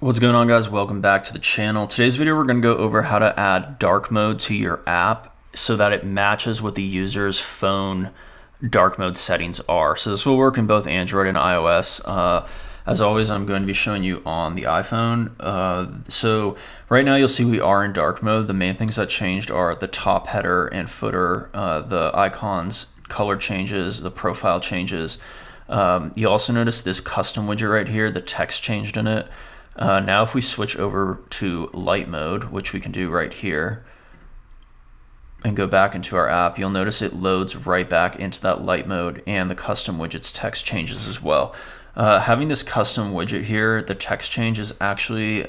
What's going on guys? Welcome back to the channel. Today's video we're going to go over how to add dark mode to your app so that it matches what the user's phone dark mode settings are. So this will work in both Android and iOS. Uh, as always, I'm going to be showing you on the iPhone. Uh, so right now you'll see we are in dark mode. The main things that changed are the top header and footer, uh, the icons, color changes, the profile changes. Um, you also notice this custom widget right here, the text changed in it. Uh, now if we switch over to light mode, which we can do right here, and go back into our app, you'll notice it loads right back into that light mode and the custom widgets text changes as well. Uh, having this custom widget here, the text change is actually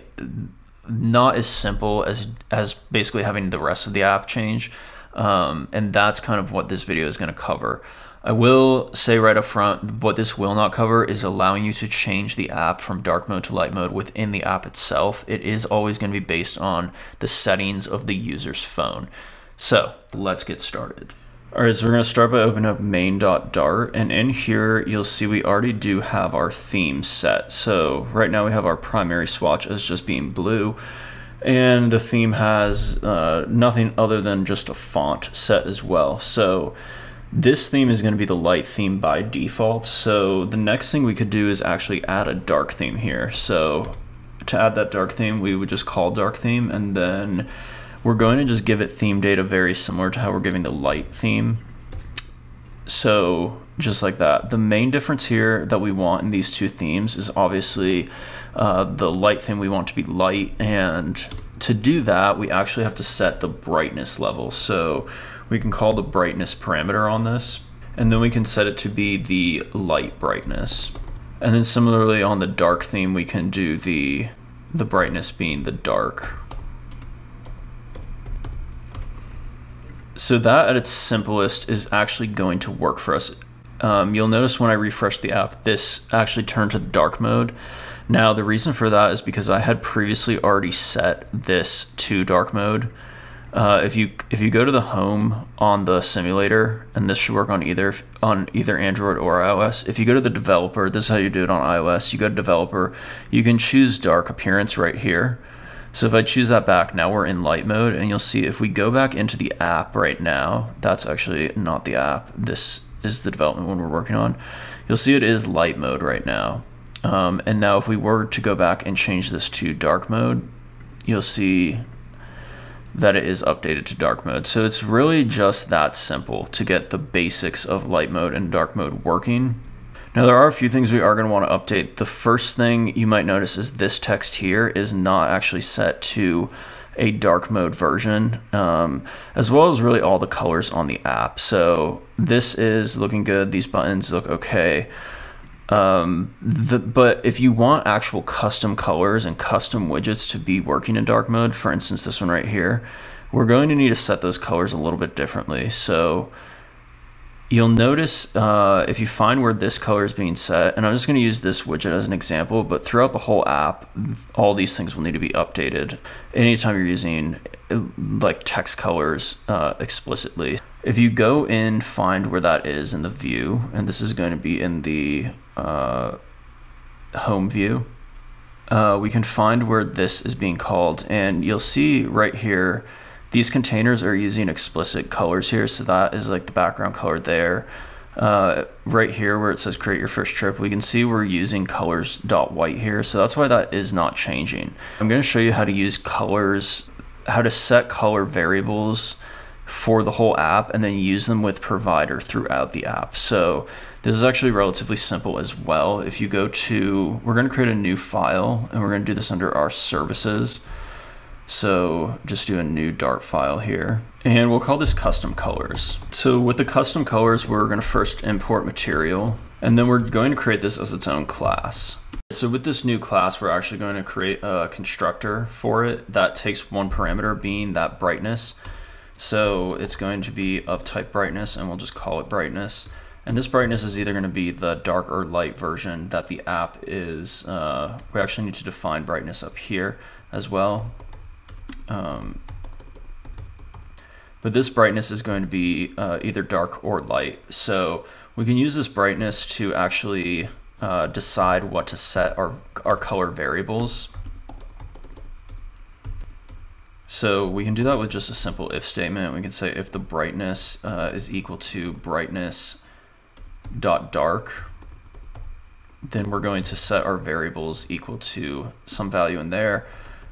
not as simple as, as basically having the rest of the app change. Um, and that's kind of what this video is going to cover. I will say right up front, what this will not cover is allowing you to change the app from dark mode to light mode within the app itself. It is always going to be based on the settings of the user's phone. So let's get started. All right, so we're gonna start by opening up main.dart and in here, you'll see we already do have our theme set. So right now we have our primary swatch as just being blue and the theme has uh, nothing other than just a font set as well. So this theme is going to be the light theme by default. So the next thing we could do is actually add a dark theme here. So to add that dark theme, we would just call dark theme and then we're going to just give it theme data very similar to how we're giving the light theme. So just like that. The main difference here that we want in these two themes is obviously uh, the light theme we want to be light and to do that we actually have to set the brightness level. So we can call the brightness parameter on this, and then we can set it to be the light brightness. And then similarly on the dark theme, we can do the, the brightness being the dark. So that at its simplest is actually going to work for us. Um, you'll notice when I refresh the app, this actually turned to dark mode. Now the reason for that is because I had previously already set this to dark mode. Uh, if you if you go to the home on the simulator, and this should work on either on either Android or iOS. If you go to the developer, this is how you do it on iOS. You go to developer, you can choose dark appearance right here. So if I choose that back, now we're in light mode, and you'll see if we go back into the app right now, that's actually not the app. This is the development one we're working on. You'll see it is light mode right now. Um, and now if we were to go back and change this to dark mode, you'll see that it is updated to dark mode. So it's really just that simple to get the basics of light mode and dark mode working. Now there are a few things we are going to want to update. The first thing you might notice is this text here is not actually set to a dark mode version, um, as well as really all the colors on the app. So this is looking good. These buttons look okay. Um, the, but if you want actual custom colors and custom widgets to be working in dark mode, for instance, this one right here, we're going to need to set those colors a little bit differently. So you'll notice uh, if you find where this color is being set, and I'm just going to use this widget as an example, but throughout the whole app, all these things will need to be updated anytime you're using like text colors uh, explicitly. If you go and find where that is in the view, and this is going to be in the uh, home view, uh, we can find where this is being called. And you'll see right here, these containers are using explicit colors here. So that is like the background color there. Uh, right here where it says create your first trip, we can see we're using colors dot white here. So that's why that is not changing. I'm going to show you how to use colors, how to set color variables for the whole app and then use them with provider throughout the app. So this is actually relatively simple as well. If you go to, we're going to create a new file and we're going to do this under our services. So just do a new Dart file here and we'll call this custom colors. So with the custom colors, we're going to first import material and then we're going to create this as its own class. So with this new class, we're actually going to create a constructor for it that takes one parameter being that brightness. So it's going to be of type brightness and we'll just call it brightness. And this brightness is either going to be the dark or light version that the app is. Uh, we actually need to define brightness up here as well. Um, but this brightness is going to be uh, either dark or light. So we can use this brightness to actually uh, decide what to set our, our color variables. So we can do that with just a simple if statement. We can say if the brightness uh, is equal to brightness dot dark, then we're going to set our variables equal to some value in there.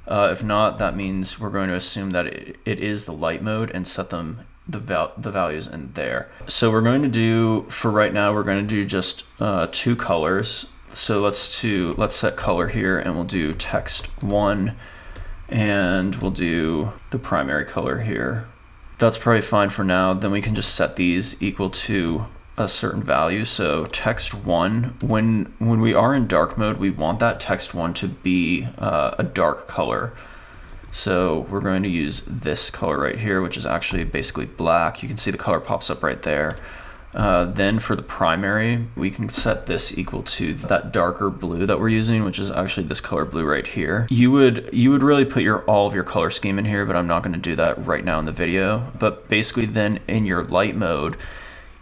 Uh, if not, that means we're going to assume that it, it is the light mode and set them the, val the values in there. So we're going to do, for right now, we're going to do just uh, two colors. So let's to let's set color here and we'll do text one and we'll do the primary color here. That's probably fine for now. Then we can just set these equal to a certain value. So text one, when when we are in dark mode, we want that text one to be uh, a dark color. So we're going to use this color right here, which is actually basically black. You can see the color pops up right there. Uh, then for the primary, we can set this equal to that darker blue that we're using, which is actually this color blue right here. You would you would really put your all of your color scheme in here, but I'm not going to do that right now in the video. But basically then in your light mode,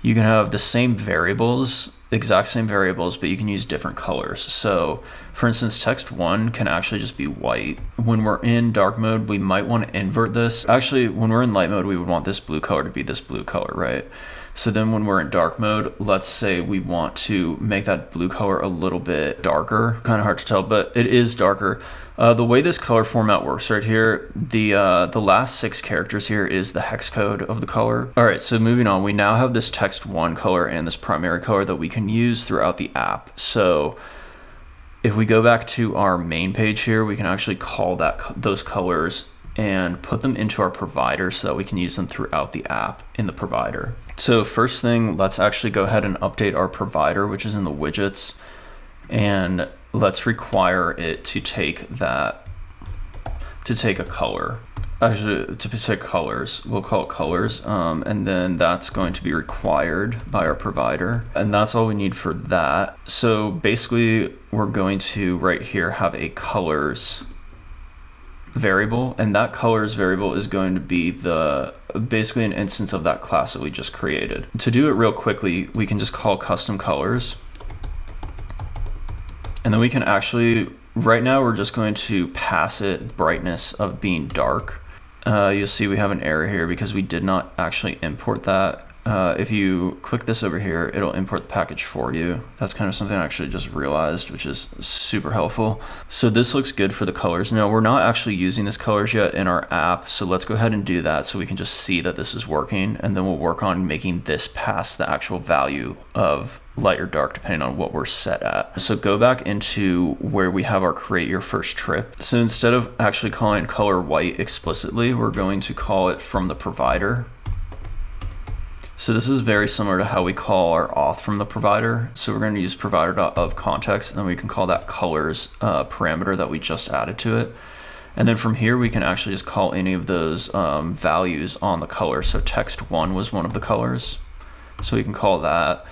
you can have the same variables, exact same variables, but you can use different colors. So for instance, text one can actually just be white. When we're in dark mode, we might want to invert this. Actually, when we're in light mode, we would want this blue color to be this blue color, right? So then when we're in dark mode, let's say we want to make that blue color a little bit darker. Kind of hard to tell, but it is darker. Uh, the way this color format works right here, the uh, the last six characters here is the hex code of the color. All right, so moving on, we now have this text one color and this primary color that we can use throughout the app. So if we go back to our main page here, we can actually call that those colors and put them into our provider so that we can use them throughout the app in the provider. So first thing, let's actually go ahead and update our provider, which is in the widgets, and let's require it to take that, to take a color. Actually, to take colors, we'll call it colors, um, and then that's going to be required by our provider, and that's all we need for that. So basically, we're going to right here have a colors variable and that colors variable is going to be the basically an instance of that class that we just created. To do it real quickly, we can just call custom colors and then we can actually, right now we're just going to pass it brightness of being dark. Uh, you'll see we have an error here because we did not actually import that uh, if you click this over here, it'll import the package for you. That's kind of something I actually just realized, which is super helpful. So this looks good for the colors. Now we're not actually using this colors yet in our app. So let's go ahead and do that so we can just see that this is working. And then we'll work on making this pass the actual value of light or dark depending on what we're set at. So go back into where we have our create your first trip. So instead of actually calling color white explicitly, we're going to call it from the provider so this is very similar to how we call our auth from the provider. So we're going to use provider of context, and then we can call that colors uh, parameter that we just added to it. And then from here, we can actually just call any of those um, values on the color. So text one was one of the colors. So we can call that.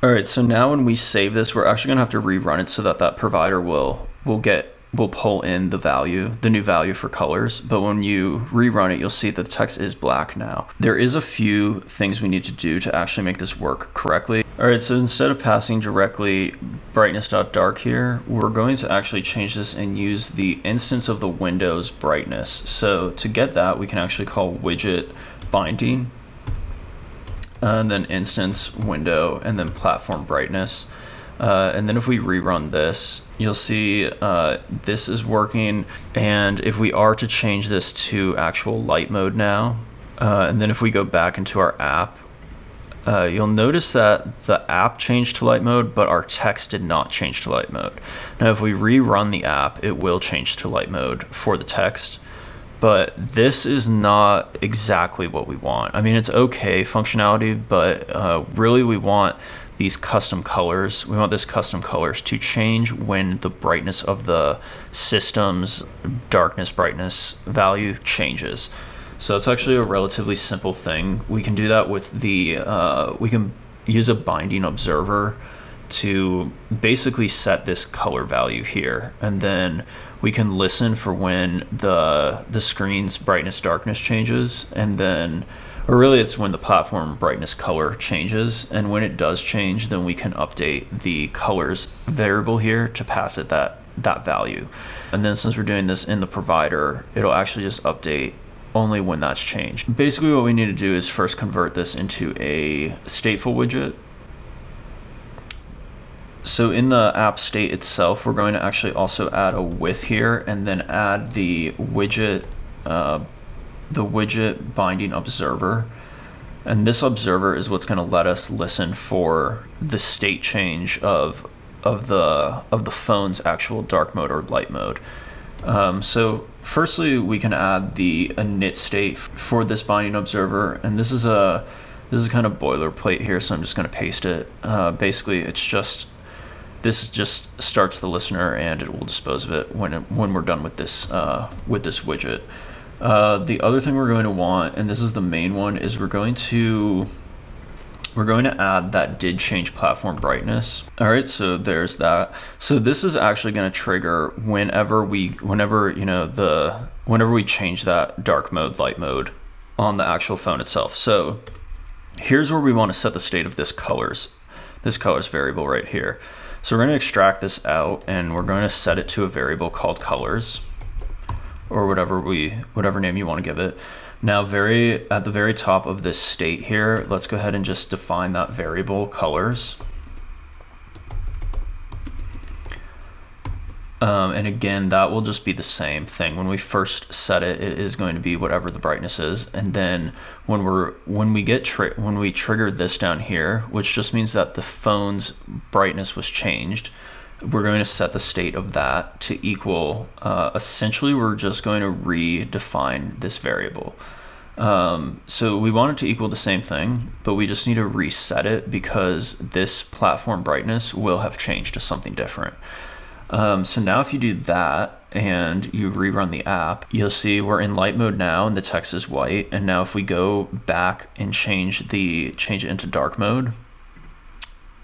All right, so now when we save this, we're actually gonna have to rerun it so that that provider will, will get will pull in the value, the new value for colors. But when you rerun it, you'll see that the text is black now. There is a few things we need to do to actually make this work correctly. All right, so instead of passing directly brightness.dark here, we're going to actually change this and use the instance of the Windows brightness. So to get that, we can actually call widget binding and then instance window and then platform brightness. Uh, and then if we rerun this, you'll see uh, this is working. And if we are to change this to actual light mode now, uh, and then if we go back into our app, uh, you'll notice that the app changed to light mode, but our text did not change to light mode. Now, if we rerun the app, it will change to light mode for the text but this is not exactly what we want. I mean, it's okay functionality, but uh, really we want these custom colors. We want this custom colors to change when the brightness of the system's darkness brightness value changes. So it's actually a relatively simple thing. We can do that with the, uh, we can use a binding observer to basically set this color value here. And then we can listen for when the, the screen's brightness darkness changes. And then or really it's when the platform brightness color changes and when it does change then we can update the colors variable here to pass it that that value. And then since we're doing this in the provider, it'll actually just update only when that's changed. Basically what we need to do is first convert this into a stateful widget. So in the app state itself, we're going to actually also add a width here and then add the widget, uh, the widget binding observer. And this observer is what's going to let us listen for the state change of of the of the phone's actual dark mode or light mode. Um, so firstly, we can add the init state for this binding observer, and this is a this is kind of boilerplate here, so I'm just going to paste it. Uh, basically, it's just this just starts the listener, and it will dispose of it when it, when we're done with this uh, with this widget. Uh, the other thing we're going to want, and this is the main one, is we're going to we're going to add that did change platform brightness. All right, so there's that. So this is actually going to trigger whenever we, whenever, you know, the, whenever we change that dark mode, light mode on the actual phone itself. So here's where we want to set the state of this colors, this colors variable right here. So we're going to extract this out and we're going to set it to a variable called colors or whatever we, whatever name you want to give it. Now, very at the very top of this state here, let's go ahead and just define that variable colors. Um, and again, that will just be the same thing. When we first set it, it is going to be whatever the brightness is. And then when we're when we get when we trigger this down here, which just means that the phone's brightness was changed, we're going to set the state of that to equal, uh, essentially we're just going to redefine this variable. Um, so we want it to equal the same thing, but we just need to reset it because this platform brightness will have changed to something different. Um, so now if you do that and you rerun the app, you'll see we're in light mode now and the text is white. And now if we go back and change the change it into dark mode,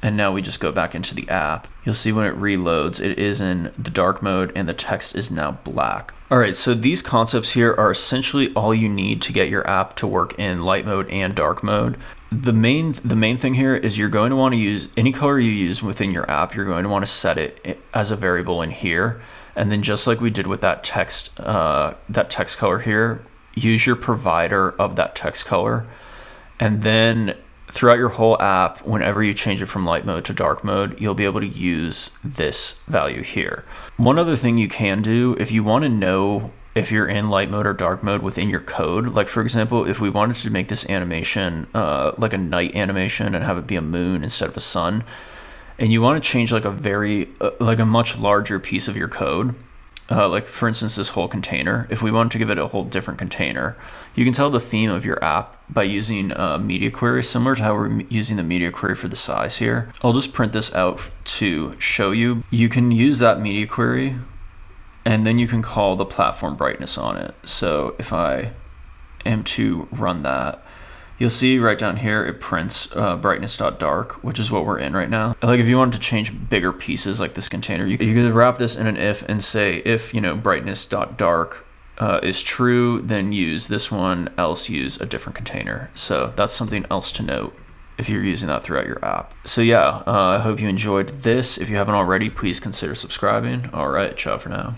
and now we just go back into the app, you'll see when it reloads, it is in the dark mode and the text is now black. All right, so these concepts here are essentially all you need to get your app to work in light mode and dark mode. The main the main thing here is you're going to want to use any color you use within your app, you're going to want to set it as a variable in here. And then just like we did with that text, uh, that text color here, use your provider of that text color. And then throughout your whole app, whenever you change it from light mode to dark mode, you'll be able to use this value here. One other thing you can do, if you want to know if you're in light mode or dark mode within your code, like for example, if we wanted to make this animation uh, like a night animation and have it be a moon instead of a sun, and you want to change like a very, uh, like a much larger piece of your code, uh, like for instance, this whole container, if we wanted to give it a whole different container, you can tell the theme of your app by using a media query, similar to how we're using the media query for the size here. I'll just print this out to show you. You can use that media query and then you can call the platform brightness on it. So if I am to run that, You'll see right down here, it prints uh, brightness.dark, which is what we're in right now. Like if you wanted to change bigger pieces like this container, you, you could wrap this in an if and say, if, you know, brightness.dark uh, is true, then use this one, else use a different container. So that's something else to note if you're using that throughout your app. So yeah, uh, I hope you enjoyed this. If you haven't already, please consider subscribing. All right, ciao for now.